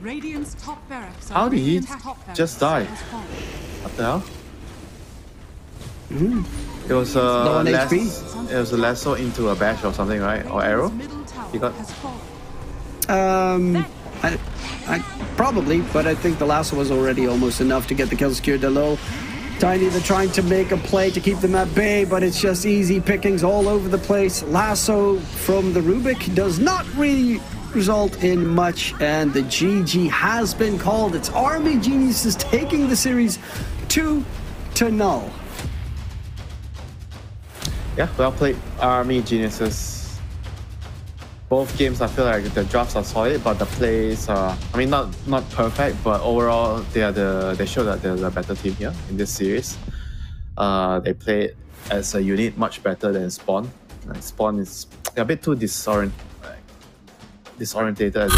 Radiant's top barracks. How did he Radiant's top just die? What the hell? Mm-hmm. It was a Low on lasso, it was a lasso into a bash or something, right? Or arrow? Radiant's middle tower You got- Um, I, I probably, but I think the lasso was already almost enough to get the kill secured. They're low. Tiny, they're trying to make a play to keep them at bay, but it's just easy pickings all over the place. Lasso from the Rubik does not really result in much, and the GG has been called. It's Army Geniuses taking the series two to null. Yeah, well played, Army Geniuses. Both games, I feel like the drafts are solid, but the plays are, I mean, not not perfect, but overall, they are the they show that they're the better team here in this series. Uh, they played as a unit much better than Spawn. Like Spawn is a bit too disorient, disorientated.